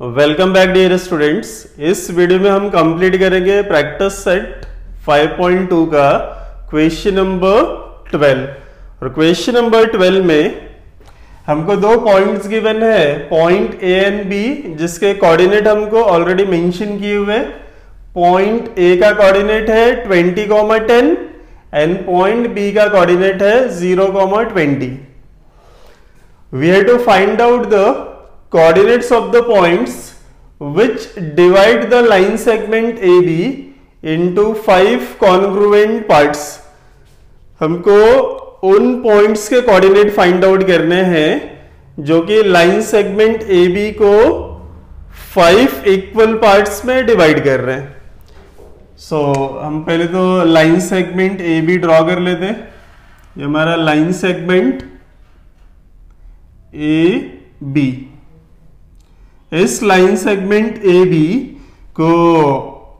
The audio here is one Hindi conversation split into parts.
वेलकम बैक डियर स्टूडेंट्स इस वीडियो में हम कंप्लीट करेंगे प्रैक्टिस सेट 5.2 का क्वेश्चन नंबर 12 और क्वेश्चन नंबर 12 में हमको दो पॉइंट्स गिवन है. पॉइंट ए एंड बी जिसके कोऑर्डिनेट हमको ऑलरेडी मेंशन किए हुए पॉइंट ए का कोऑर्डिनेट है 20, टेन एंड पॉइंट बी का कोऑर्डिनेट है 0, twenty we have to find out the coordinates of the points which divide the line segment AB into five congruent parts. हमको उन पॉइंट्स के कोऑर्डिनेट फाइंड आउट करने हैं जो कि लाइन सेगमेंट ए बी को फाइव इक्वल पार्ट्स में डिवाइड कर रहे हैं। सो so, हम पहले तो line segment A B draw कर लेते हैं। ये हमारा लाइन सेगमेंट ए बी इस लाइन सेगमेंट ए बी को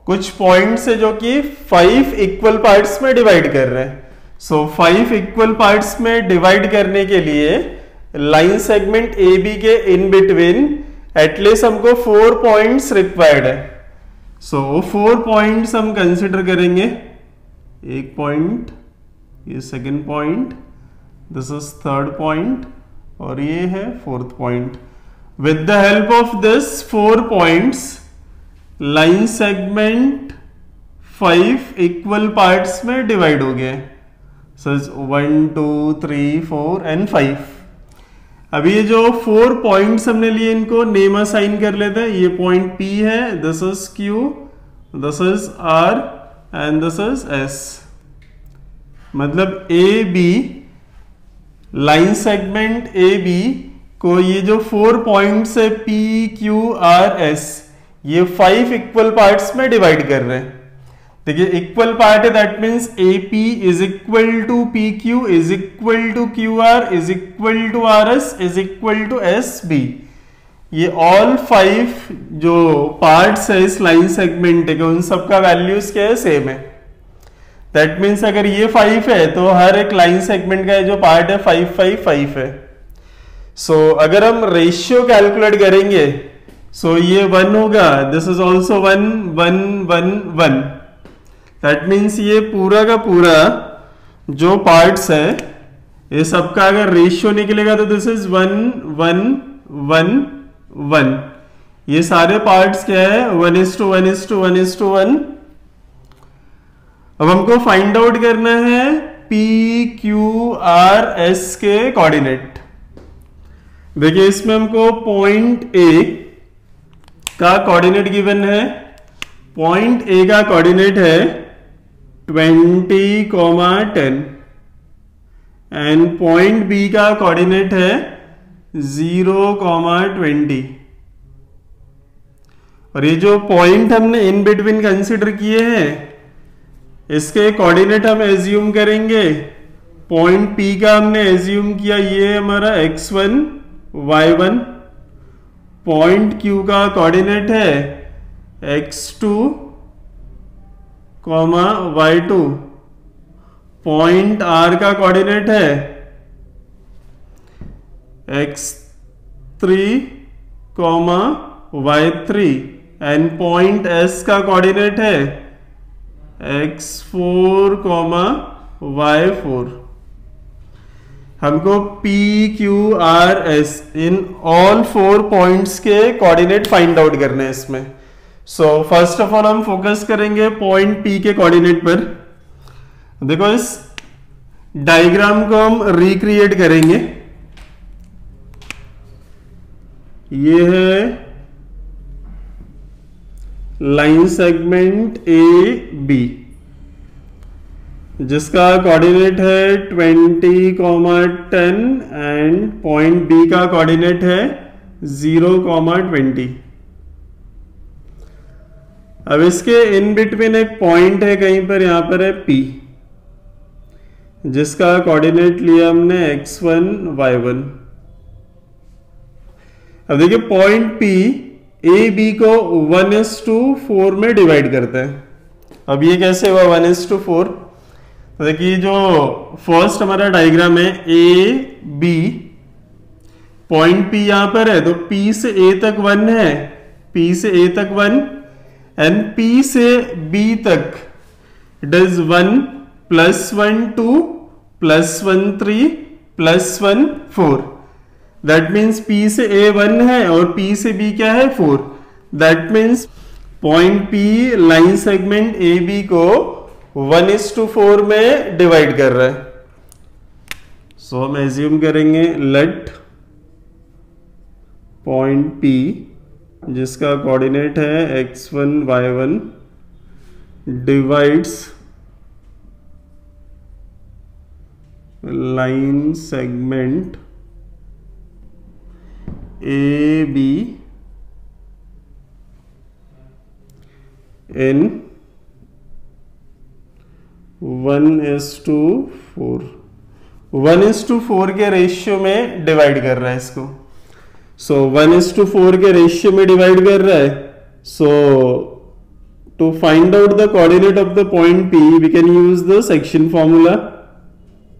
कुछ पॉइंट है जो कि फाइव इक्वल पार्ट्स में डिवाइड कर रहे हैं। सो फाइव इक्वल पार्ट्स में डिवाइड करने के लिए लाइन सेगमेंट ए बी के इन बिटवीन एटलीस्ट हमको फोर पॉइंट्स रिक्वायर्ड है। सो फोर पॉइंट्स हम कंसिडर करेंगे। एक पॉइंट ये second point this is third point और ये है fourth point with the help of this four points line segment five equal parts में डिवाइड हो गए such one two three four and five अभी ये जो फोर पॉइंट्स हमने लिए, इनको नेम असाइन कर लेते हैं। ये पॉइंट पी है this is Q this is R and this is S मतलब A B line segment A B को ये जो फोर पॉइंट्स है पी क्यू आर एस ये फाइव इक्वल पार्ट्स में डिवाइड कर रहे हैं। देखिए इक्वल पार्ट है that means A P is equal to P Q is equal to Q R is equal to R S is equal to S B ये ऑल फाइव जो पार्ट्स है, इस लाइन सेगमेंट के, उन सबका वैल्यूज़ क्या है सेम है। दैट मीन्स अगर ये फाइव है तो हर एक लाइन सेगमेंट का जो पार्ट है फाइव फाइव फाइव है। सो so, अगर हम रेशियो कैलकुलेट करेंगे सो so ये वन होगा this is also one one one one that means ये पूरा का पूरा जो पार्ट्स है ये सबका अगर रेशियो निकलेगा तो this is one one one one ये सारे पार्ट्स क्या है? One is to one is to one is to one अब हमको फाइंड आउट करना है पी क्यू आर एस के कोऑर्डिनेट देखिए, इसमें हमको पॉइंट ए का कोऑर्डिनेट गिवन है। पॉइंट ए का कोऑर्डिनेट है twenty comma ten and point B का कोऑर्डिनेट है ज़ीरो कॉमा ट्वेंटी और ये जो पॉइंट हमने इन बिटवीन कंसिडर किए हैं, इसके कोऑर्डिनेट हम एज्यूम करेंगे। पॉइंट पी का हमने एज्यूम किया, ये हमारा x one y one point Q का कोऑर्डिनेट है x two comma y two point R का कोऑर्डिनेट है x three comma y three and point S का कोऑर्डिनेट है x four comma y four हमको P, Q, R, S in all four points के कोऑर्डिनेट फाइंड आउट करने हैं इसमें। सो फ़र्स्ट ऑफ़ ऑल हम फोकस करेंगे पॉइंट P के कोऑर्डिनेट पर। देखो इस डायग्राम को हम रिक्रिएट करेंगे। ये है लाइन सेगमेंट ए बी जिसका कोऑर्डिनेट है 20 comma ten and point B का कोऑर्डिनेट है 0 कॉमा ट्वेंटी अब इसके इन बिटवीन एक पॉइंट है कहीं पर, यहाँ पर है पी जिसका कोऑर्डिनेट लिया हमने x1 y1 अब देखिए पॉइंट पी ए बी को वन एस टू फोर में डिवाइड करते हैं। अब ये कैसे हुआ वन एस टू फोर देखिए जो फ़र्स्ट हमारा डायग्राम है ए बी पॉइंट पी यहाँ पर है तो पी से ए तक वन है पी से ए तक वन एंड पी से बी तक it is one plus one two plus one three plus one four that means P से ए वन है और पी से बी क्या है? Four that means point P line segment A B को वन इज़ टू फोर में डिवाइड कर रहा है। सो so, हम एज्यूम करेंगे लेट पॉइंट पी जिसका कोऑर्डिनेट है x one y one divides line segment A B in one is to four one is to four के रेशियो में डिवाइड कर रहा है इसको। So one is to four के रेशियो में डिवाइड कर रहा है। So to find out the coordinate of the point P we can use the section formula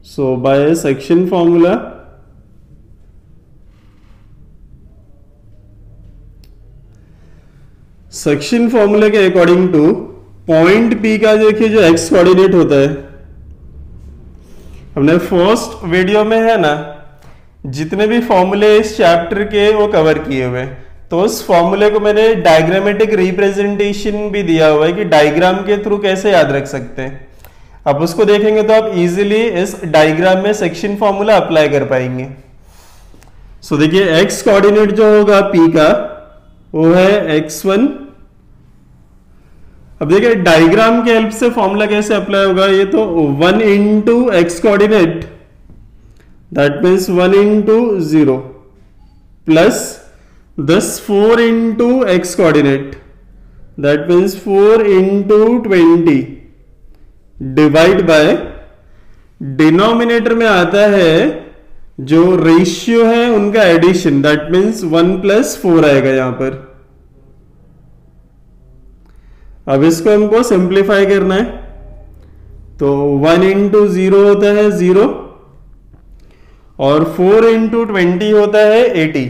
so by section formula section formula के अकॉर्डिंग टू पॉइंट पी का देखिए जो एक्स कोऑर्डिनेट होता है। हमने फ़र्स्ट वीडियो में है ना, जितने भी फॉर्मूले इस चैप्टर के वो कवर किए हुए तो उस फॉर्मूले को मैंने डायग्रामेटिक रिप्रेजेंटेशन भी दिया हुआ है कि डायग्राम के थ्रू कैसे याद रख सकते हैं। अब उसको देखेंगे तो आप इजीली इस डायग्राम में सेक्शन फॉर्मूला अप्लाई कर पाएँगे। सो देखिए एक्स कोऑर्डिनेट जो होगा पी का, वो है एक्स वन अब देखिए डायग्राम के हेल्प से फॉर्मूला कैसे अप्लाई होगा, ये तो one into x coordinate that means one into zero plus this four into x coordinate that means four into twenty divide by denominator में आता है जो रेशियो है उनका addition that means one plus four आएगा यहाँ पर। अब इसको हमको सिंप्लीफाई करना है। तो वन इंटू ज़ीरो होता है ज़ीरो और फोर इंटू ट्वेंटी होता है एटी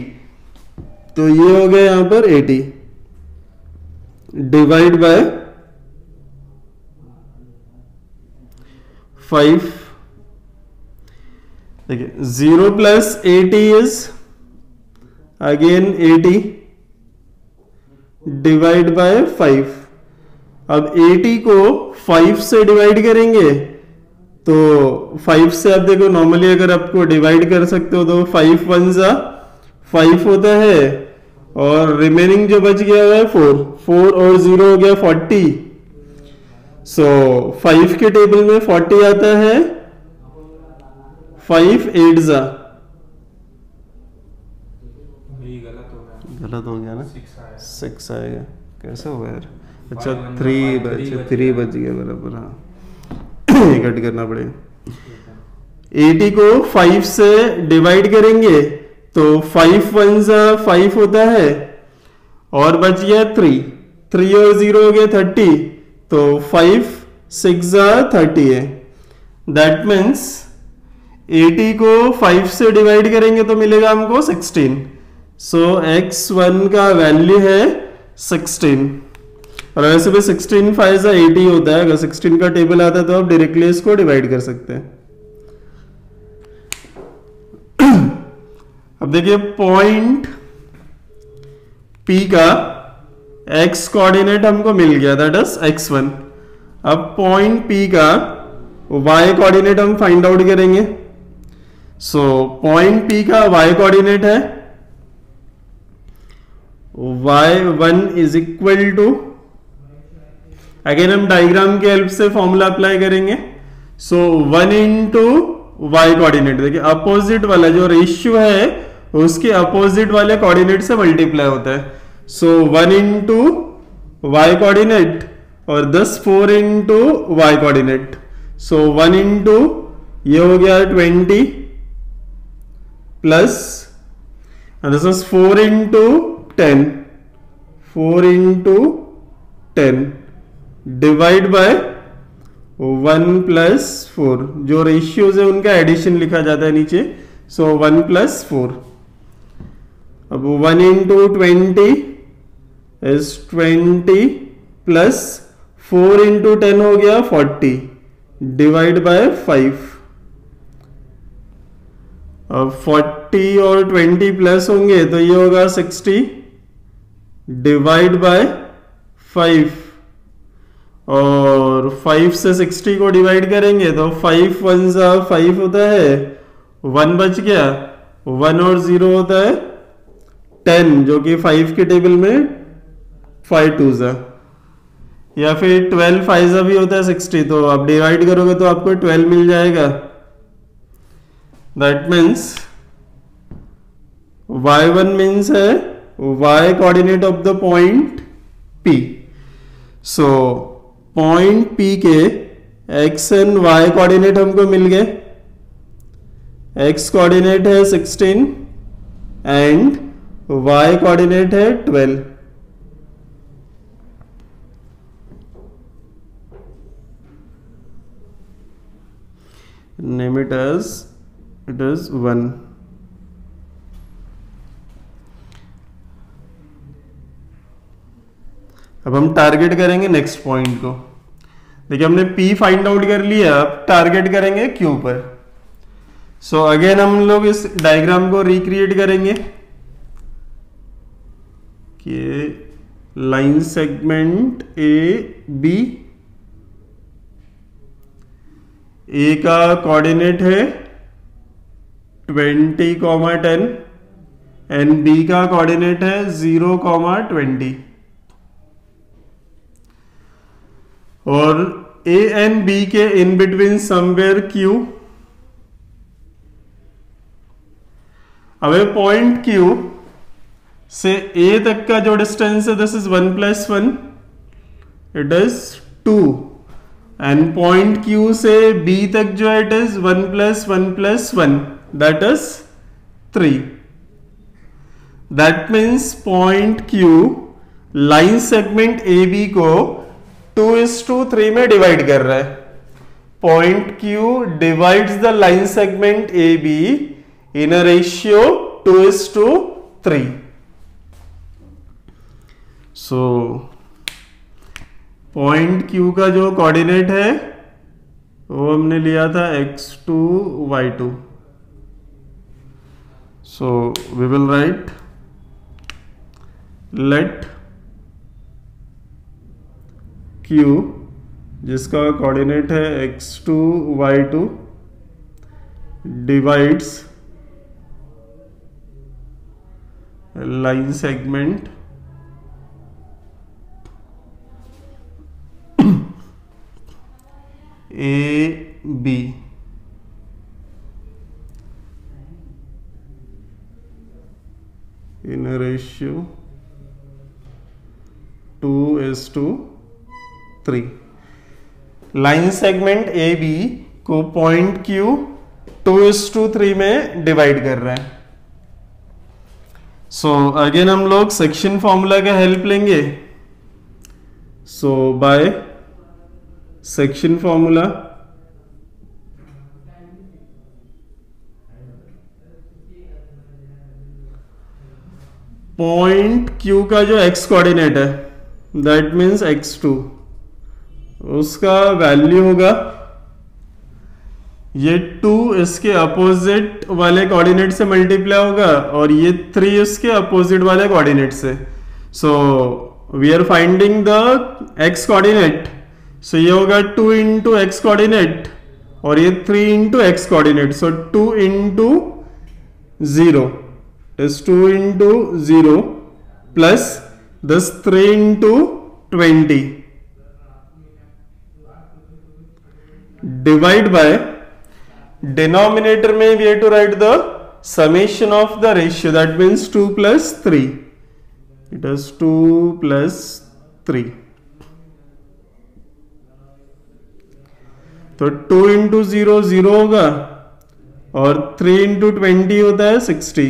तो ये हो गया यहाँ पर एटी डिवाइड बाय फाइव देखिए zero plus eighty is again eighty divide by five अब 80 को 5 से डिवाइड करेंगे तो 5 से आप देखो नॉर्मली अगर आपको डिवाइड कर सकते हो तो 5 वन सा फाइव होता है और रिमेनिंग जो बच गया हुआ है फोर फोर और ज़ीरो हो गया फोर्टी सो फाइव के टेबल में फोर्टी आता है फाइव एट जा. गलत हो गया। ना? सिक्स आएगा कैसे होगा यार? अच्छा थ्री बच थ्री बच गया बराबर हाँ। कट करना पड़ेगा। एटी को फाइव से डिवाइड करेंगे तो फाइव वन फाइव होता है और बच गया थ्री थ्री और ज़ीरो हो गया थर्टी तो फाइव सिक्स थर्टी है। दैट मीन्स एटी को फाइव से डिवाइड करेंगे तो मिलेगा हमको सिक्सटीन सो एक्स वन का वैल्यू है सिक्सटीन और वैसे भी सिक्सटीन फाइव सा एटी होता है, अगर सिक्सटीन का टेबल आता है तो आप डायरेक्टली इसको डिवाइड कर सकते हैं। अब देखिए पॉइंट P का x कोऑर्डिनेट हमको मिल गया दैट इज़ x1 अब पॉइंट P का y कोऑर्डिनेट हम फाइंड आउट करेंगे। सो पॉइंट P का y कोऑर्डिनेट है। Y1 is equal to again हम डायग्राम के हेल्प से फॉर्मूला अप्लाई करेंगे. So one into y coordinate देखिए अपोजिट वाला जो रेशियो है, उसके अपोजिट वाले कोऑर्डिनेट से मल्टीप्लाई होता है. So one into y coordinate और this four into y coordinate so one into ये हो गया twenty plus this is four into ten four into ten divide by one plus four जो रेशियोज है, उनका एडिशन लिखा जाता है नीचे। सो वन प्लस फोर अब one into twenty is twenty plus four into ten हो गया फोर्टी डिवाइड बाय फाइव अब फोर्टी और ट्वेंटी प्लस होंगे तो ये होगा सिक्सटी डिवाइड बाय फाइव और फाइव से सिक्सटी को डिवाइड करेंगे तो फाइव वन सा फाइव होता है वन बच गया वन और ज़ीरो होता है टेन जो कि फाइव के टेबल में फाइव टू सा। या फिर ट्वेल्व फाइव सा भी होता है सिक्सटी तो आप डिवाइड करोगे तो आपको ट्वेल्व मिल जाएगा। दैट मीन्स y1 मीन्स है y coordinate of the point P. So point P के एक्स एंड वाई कोऑर्डिनेट हमको मिल गए। एक्स कोऑर्डिनेट है 16 एंड वाई कोऑर्डिनेट है 12 name it as it is 1 अब हम टारगेट करेंगे नेक्स्ट पॉइंट को। देखिए हमने P फाइंड आउट कर लिया अब टारगेट करेंगे Q पर। सो so अगेन हम लोग इस डायग्राम को रिक्रिएट करेंगे कि line segment A B A का कोऑर्डिनेट है 20, 10 एंड बी का कोऑर्डिनेट है 0, 20 और ए एंड बी के इन बिटवीन समवेयर क्यू अब पॉइंट क्यू से ए तक का जो डिस्टेंस है this is one plus one it is two and point Q से बी तक जो है it is one plus one plus one that is three that means point Q line segment A B को टू इज़ टू थ्री में डिवाइड कर रहा है। Point Q divides the line segment A B in a ratio two is to three. So point Q का जो कोऑर्डिनेट है, वो हमने लिया था x two y two. So we will write let Q जिसका कोऑर्डिनेट है x two y two divides line segment A B a ratio 2 is to 3 line segment A B को point Q two is to three में डिवाइड कर रहे हैं. सो so, अगेन हम लोग सेक्शन फॉर्मूला का हेल्प लेंगे. So by section formula point Q का जो एक्स कोऑर्डिनेट है दैट मीन्स एक्स टू उसका वैल्यू होगा ये टू इसके अपोजिट वाले कोऑर्डिनेट से मल्टीप्लाई होगा और ये थ्री इसके अपोजिट वाले कोऑर्डिनेट से। So we are finding the x coordinate so ये होगा टू इंटू एक्स कोऑर्डिनेट और ये three into x coordinate so two into zero two into zero plus this three into twenty divide by denominator में we to write the summation of the ratio that means two plus three it is two plus three तो टू इंटू ज़ीरो ज़ीरो होगा और थ्री इंटू ट्वेंटी होता है sixty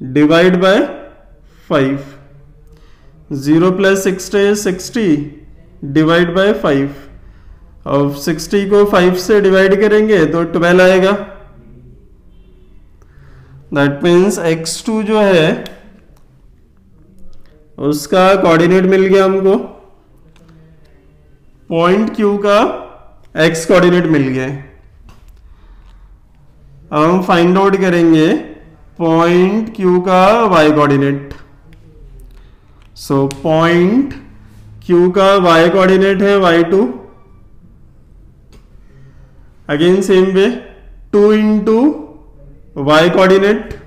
divide by five zero plus sixty sixty divide by five अब 60 को 5 से डिवाइड करेंगे तो 12 आएगा। दैट मीन्स x2 जो है, उसका कोऑर्डिनेट मिल गया हमको। पॉइंट Q का x कोऑर्डिनेट मिल गया। अब हम फाइंड आउट करेंगे पॉइंट Q का y coordinate so point Q का y कोऑर्डिनेट है y2 again same way 2 into y coordinate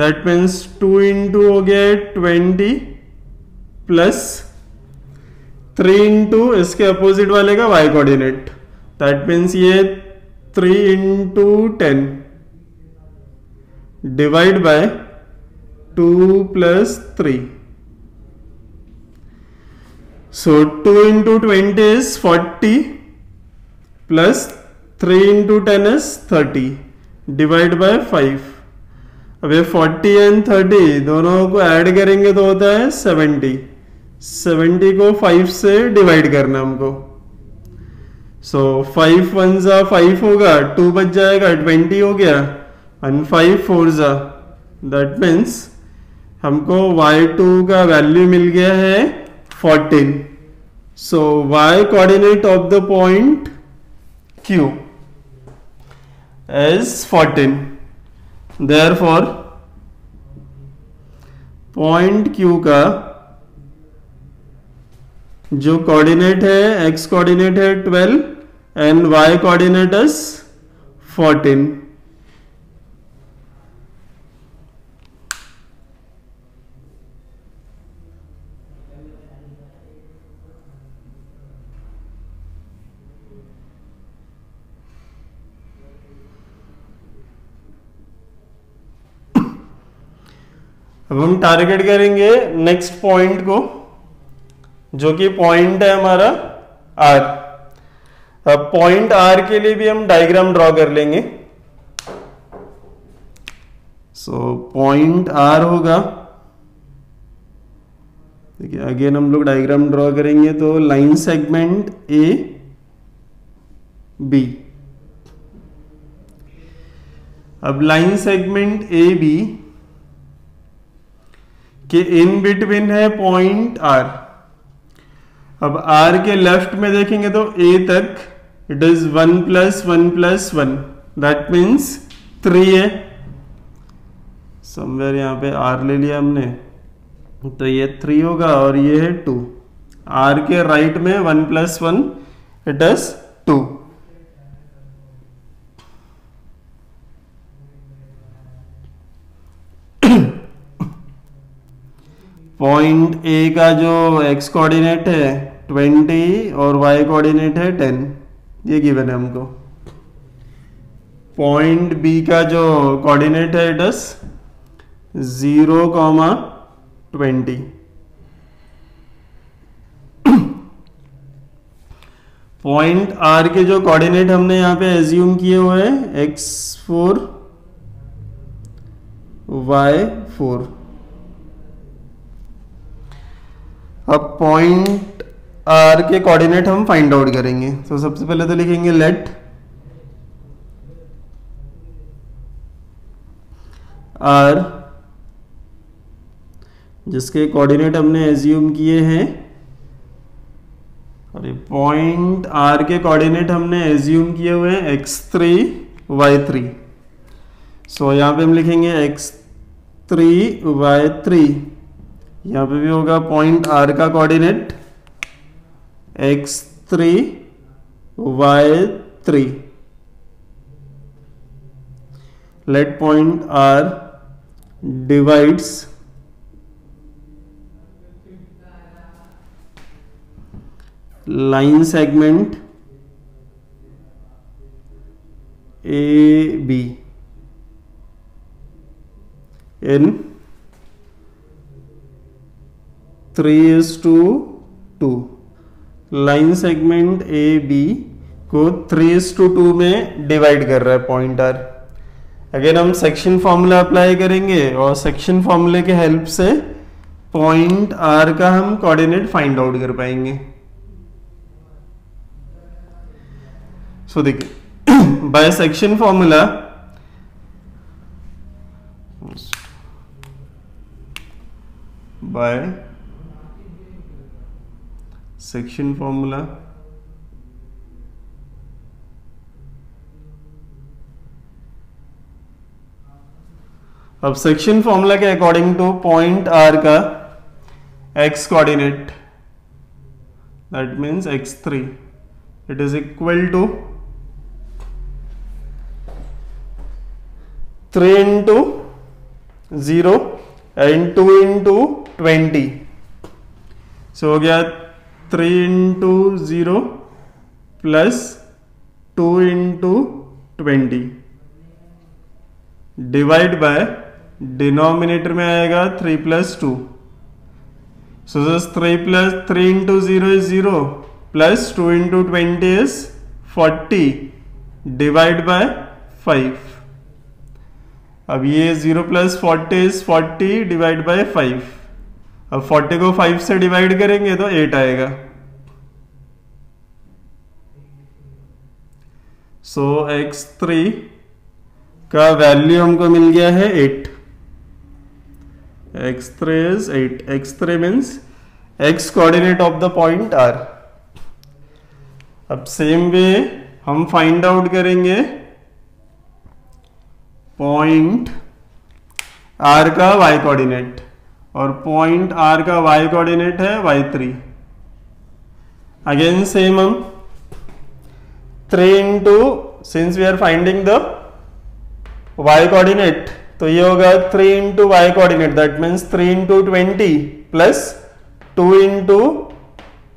that means 2 into हो गया 20 प्लस 3 into इसके अपोजिट वाले का y कोऑर्डिनेट दैट मीन्स ये 3 into 10 divide by 2 plus 3 so 2 into 20 is 40 plus three into ten is thirty divide by five अब ये फोर्टी एंड थर्टी दोनों को ऐड करेंगे तो होता है सेवेंटी सेवेंटी को फाइव से डिवाइड करना हमको. सो फाइव वन जा फाइव होगा टू बच जाएगा ट्वेंटी हो गया एंड फाइव फोर जा दैट मीन्स हमको y2 का वैल्यू मिल गया है 14 so y coordinate of the point q. is 14 therefore point q का जो कोऑर्डिनेट है, x कोऑर्डिनेट है 12 एंड y कोऑर्डिनेट इज़ 14 अब हम टारगेट करेंगे नेक्स्ट पॉइंट को, जो कि पॉइंट है हमारा आर अब पॉइंट आर के लिए भी हम डायग्राम ड्रॉ कर लेंगे. सो पॉइंट आर होगा. देखिए अगेन हम लोग डायग्राम ड्रॉ करेंगे तो लाइन सेगमेंट ए बी अब लाइन सेगमेंट ए बी कि इन बिटवीन है पॉइंट आर अब आर के लेफ़्ट में देखेंगे तो ए तक it is one plus one plus one that means three है. समवेयर यहाँ पे आर ले लिया हमने. तो ये थ्री होगा और ये है टू आर के राइट में one plus one it is two point A का जो एक्स कोऑर्डिनेट है ट्वेंटी और वाई कोऑर्डिनेट है टेन ये गिवन है हमको. पॉइंट बी का जो कोऑर्डिनेट है is zero comma twenty point R के जो कोऑर्डिनेट हमने यहाँ पे एज्यूम किए हुए हैं एक्स फोर वाई फोर अब पॉइंट आर के कोऑर्डिनेट हम फाइंड आउट करेंगे। तो सबसे पहले तो लिखेंगे लेट आर जिसके कोऑर्डिनेट हमने एज्यूम किए हैं। ये पॉइंट आर के कोऑर्डिनेट हमने एज्यूम किए हुए हैं X three Y three so यहाँ पे हम लिखेंगे एक्स थ्री वाई थ्री यहाँ पे भी होगा पॉइंट आर का coordinate X three Y three let point R divides line segment A B in three is to two line segment A B को थ्री इज़ टू टू में डिवाइड कर रहा है पॉइंट आर अगेन हम सेक्शन फॉर्मूला अप्लाई करेंगे और सेक्शन फॉर्मूले के हेल्प से पॉइंट आर का हम कोऑर्डिनेट फाइंड आउट कर पाएँगे. सो देखिए by section formula by section formula अब सेक्शन फॉर्मूला के अकॉर्डिंग टू पॉइंट आर का X coordinate that means X three it is equal to three into zero and two into twenty so हो गया three into zero plus two into twenty. Divide by denominator में आएगा three plus two. So just three plus three into zero is zero plus two into twenty is forty divide by five अब ये zero plus forty is forty divide by five अब फोर्टी को फाइव से डिवाइड करेंगे तो एट आएगा। सो एक्स थ्री का वैल्यू हमको मिल गया है eight X three is eight X three means X coordinate of the point R अब सेम वे हम फाइंड आउट करेंगे पॉइंट आर का वाई कोऑर्डिनेट और पॉइंट आर का वाई कोऑर्डिनेट है वाई थ्री अगेन सेम हम. Three into since we are finding the Y coordinate तो ये होगा three into Y coordinate that means three into twenty plus two into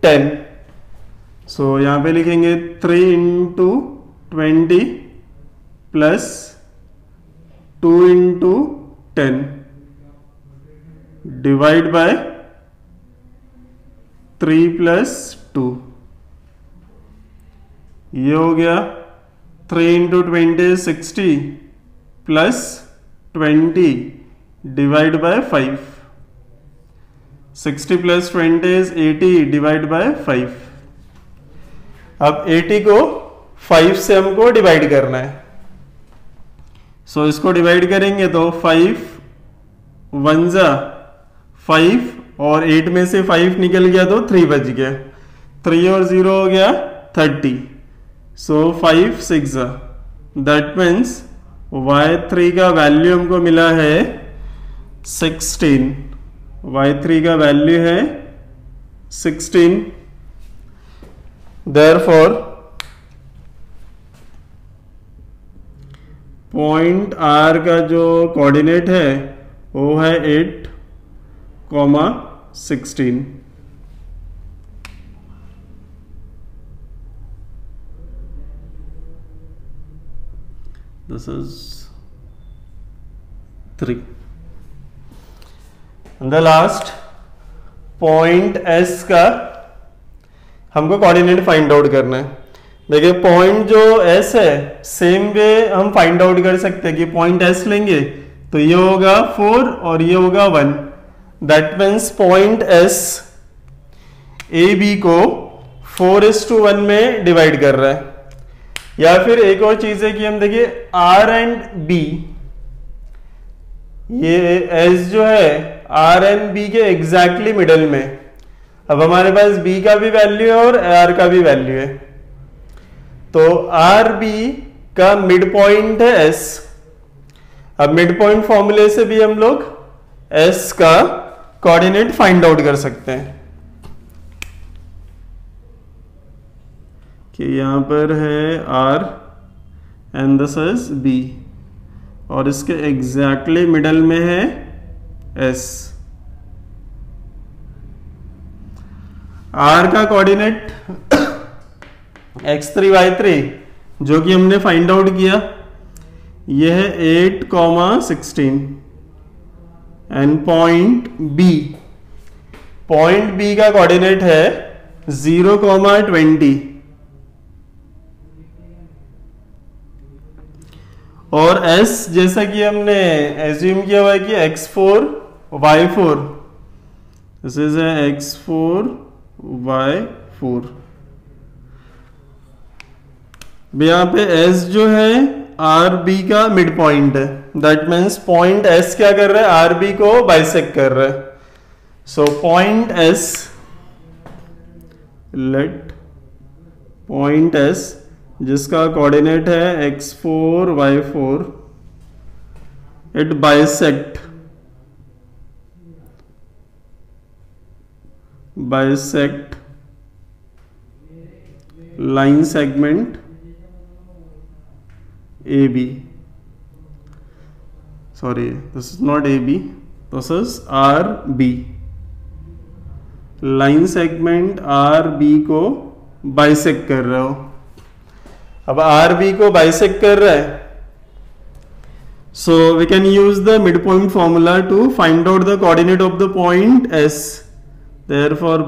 ten so यहाँ पे लिखेंगे three into twenty plus two into ten divide by three plus two ये हो गया three into twenty sixty plus twenty divide by five sixty plus twenty is eighty divide by five अब एटी को फाइव से हमको डिवाइड करना है। सो so, इसको डिवाइड करेंगे तो फाइव वन जा फाइव और एट में से फाइव निकल गया तो थ्री बच गया। थ्री और ज़ीरो हो गया thirty so five six that means Y three का वैल्यू हमको मिला है सिक्सटीन वाई थ्री का वैल्यू है sixteen therefore point R का जो कोऑर्डिनेट है, वो है eight comma sixteen. This is 3 and the last point S का हमको कोऑर्डिनेट फाइंड आउट करना है। देखिए पॉइंट जो एस है सेम वे हम फाइंड आउट कर सकते हैं कि पॉइंट एस लेंगे तो ये होगा फोर और ये होगा one that means point S A B को फोर एस टू वन में डिवाइड कर रहा है। या फिर एक और चीज़ है कि हम देखिए आर एंड बी ये एस जो है आर एंड बी के एग्जैक्टली मिडल में। अब हमारे पास बी का भी वैल्यू है और आर का भी वैल्यू है। तो आर बी का मिड पॉइंट है एस अब मिड पॉइंट फॉर्मूले से भी हम लोग एस का कोऑर्डिनेट फाइंड आउट कर सकते हैं। कि यहाँ पर है R and this is B और इसके एग्जैक्टली मिडल में है एस आर का coordinate X three Y three जो कि हमने फाइंड आउट किया, यह है eight comma sixteen and point B. Point B का कोऑर्डिनेट है ज़ीरो कॉमा ट्वेंटी। और s जैसा कि हमने एज्यूम किया हुआ है कि x4 four Y four. This is X four Y four यहाँ पे s जो है आर बी का मिड पॉइंट है। दैट मीन्स पॉइंट एस क्या कर रहा है आर बी को बाइसेक कर रहा है so point S let point S जिसका कोऑर्डिनेट है X four Y four it bisect bisect line segment A AB. Sorry, this is not AB, this is RB. Line segment R B को बाइसेक कर रहे हो। अब आर बी को बाइसेक कर रहा है। So we can use the mid point formula to find out the coordinate of the point S therefore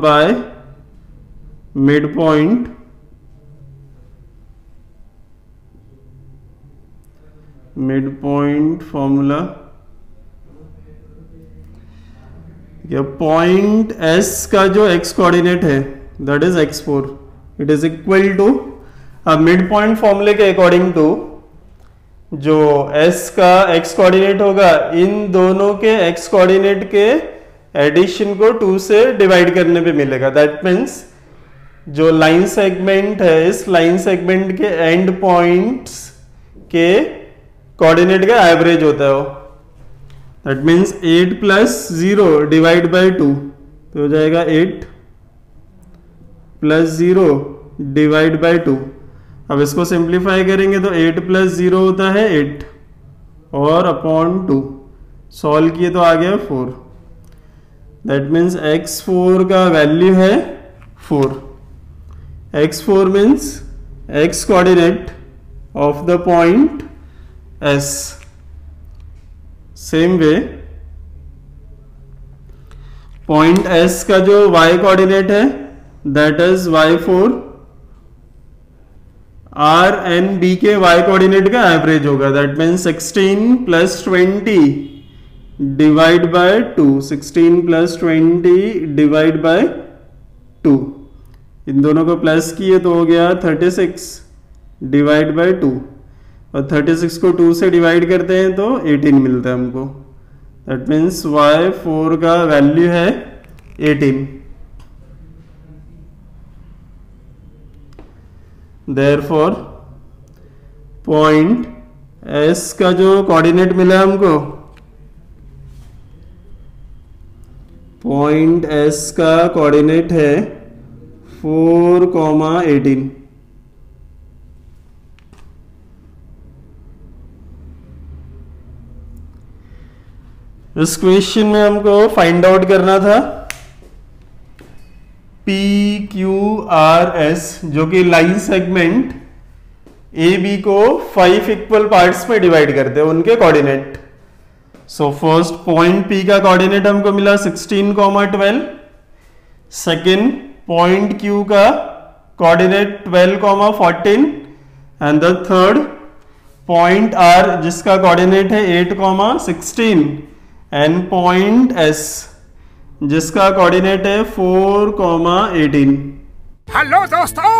mid point formula या पॉइंट एस का जो एक्स कोऑर्डिनेट है that is X four it is equal to अब मिड पॉइंट फॉर्मूले के अकॉर्डिंग टू जो एस का एक्स कोऑर्डिनेट होगा, इन दोनों के एक्स कोऑर्डिनेट के एडिशन को टू से डिवाइड करने पे मिलेगा। दैट मीन्स जो लाइन सेगमेंट है, इस लाइन सेगमेंट के एंड पॉइंट्स के कोऑर्डिनेट का एवरेज होता है वो। That means eight plus zero divide by two तो हो जाएगा eight plus zero divide by two अब इसको सिंप्लीफाई करेंगे तो एट प्लस ज़ीरो होता है एट और अपॉन टू सॉल्व किए तो आ गया four that means X four का वैल्यू है four X four means X coordinate of the point S same way point S का जो y कोऑर्डिनेट है that is Y four R and B के y कोऑर्डिनेट का एवरेज होगा. That mean 16 plus twenty divide by two sixteen plus twenty divide by two इन दोनों को प्लस किए तो हो गया 36 डिवाइड बाय टू और 36 को 2 से डिवाइड करते हैं तो 18 मिलता है हमको। दैट मीन्स वाई फोर का वैल्यू है 18 देर फॉर पॉइंट एस का जो कोऑर्डिनेट मिला हमको पॉइंट एस का कोऑर्डिनेट है फोर कॉमा एटीन इस क्वेश्चन में हमको फाइंड आउट करना था। पी क्यू आर एस जो कि लाइन सेगमेंट ए बी को फाइव इक्वल पार्ट्स में डिवाइड करते हैं, उनके coordinate so first point P का कोऑर्डिनेट हमको मिला 16 comma twelve second point Q का coordinate 12 comma fourteen and the third point R जिसका कोऑर्डिनेट है 8 comma sixteen and point S जिसका कोऑर्डिनेट है फोर कॉमा एटीन हेलो दोस्तों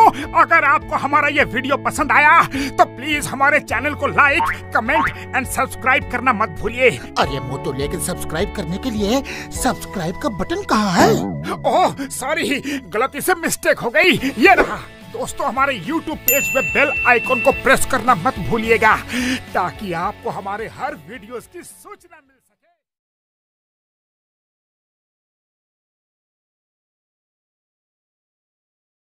अगर आपको हमारा ये वीडियो पसंद आया तो प्लीज़ हमारे चैनल को लाइक कमेंट एंड सब्सक्राइब करना मत भूलिए। अरे मोटो लेकिन सब्सक्राइब करने के लिए सब्सक्राइब का बटन कहाँ है? ओह सॉरी गलती से मिस्टेक हो गई। ये रहा। दोस्तों हमारे YouTube पेज पे बेल आइकॉन को प्रेस करना मत भूलिएगा ताकि आपको हमारे हर वीडियोस की सूचना मिले।